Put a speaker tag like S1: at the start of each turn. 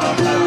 S1: Oh, you.